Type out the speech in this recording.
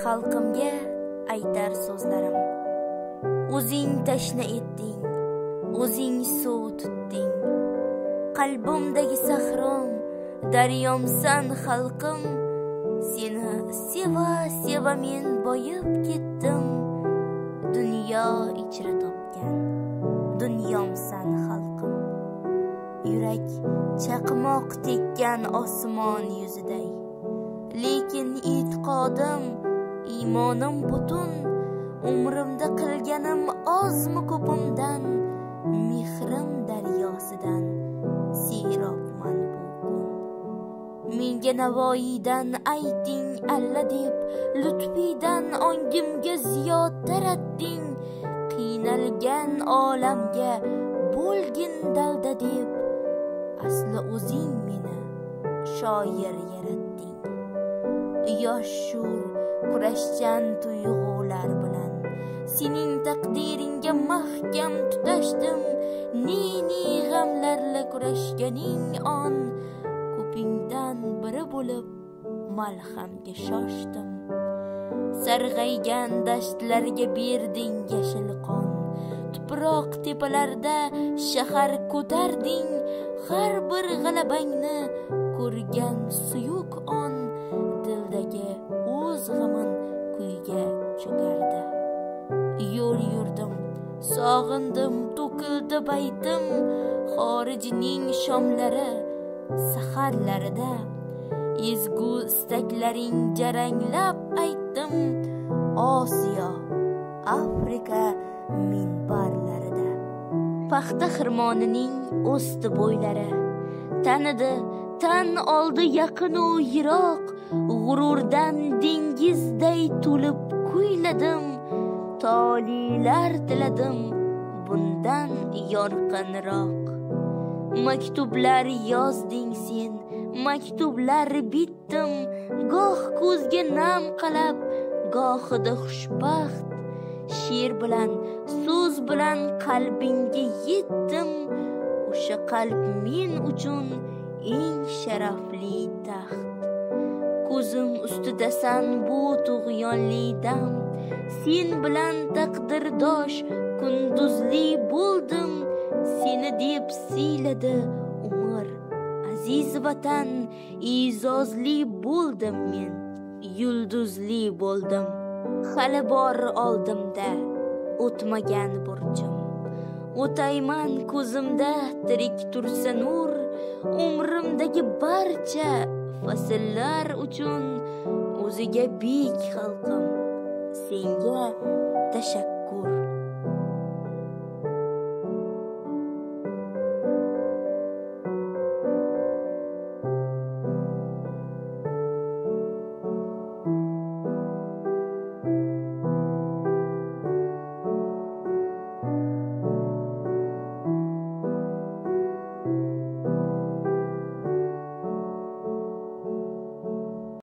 xalqimga aytar so'zlarim. O'zing tashna etding o'zing suv tutding. Qalbimdagi sahrom daryomsan xalqim. Seni seva seva men boyib ketdim. Dunyo ichra topgan dunyomsan xalqim. Yurak chaqmoq tekkan osmon yuziday. Lekin e'tiqodim iymonim butun umrimda qilganim ozmi ko'pimdan mehrim daryosidan serobman bu kun. Menga navoiydan ayting alla deb lutfiydan ongimga ziyod taratding qiynalgan olamga bo'lgin dalda deb asli o'zing meni shoir yaratding. Yosh shur kurashchan tuyg'ular bilan. Sening taqdiringga mahkam tutashdim. Ne ne g'amlarla kurashganing on ko'pingdan biri bo'lib malhamga shoshdim. Sarg'aygan dashtlarga berding yashil qon. Tuproq tepalarda shahar ko'tarding. Har bir g'alabangni ko'rgan suyuk g'amin kuyga cho'kardi yo'l yurdim sog'indim to'kildi baytim. Xorijning shomlari saharlarida ezgu istaklaring jaranglab aytdim. Osiyo afrika minbarlarida. Paxta xirmonining o'sdi bo'ylari tanidi tan oldi yaqinu yiroq. G'ururdan dengizday to'lib kuyladim toliylar tiladim bundan yorqinroq. Maktublar yozding sen maktublar bitdim goh ko'zga nam qalab gohida xushbaxt. She'r bilan so'z bilan qalbingga yetdim o'sha qalb men uchun eng sharafli taxt. Ko'zim ustidasan bu tug'yonli dam sen bilan taqdirdosh kunduzli bo'ldim seni deb siyladi umr aziz vatan. E'zozli bo'ldim men yulduzli bo'ldim. Hali bor oldimda o'tmagan burchim. O'tayman ko'zimda tirik tursa nur umrimdagi barcha fasllar uchun o'ziga bek xalqim. Senga tashakkur.